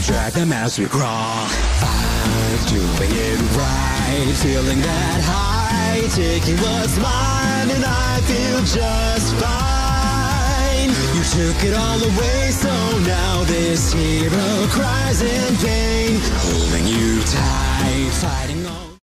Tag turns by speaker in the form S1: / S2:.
S1: I'll drag them as we crawl. I'm doing it right, feeling that high, taking what's mine, and I feel just fine. You took it all away, so now this hero cries in pain, holding you tight, fighting all.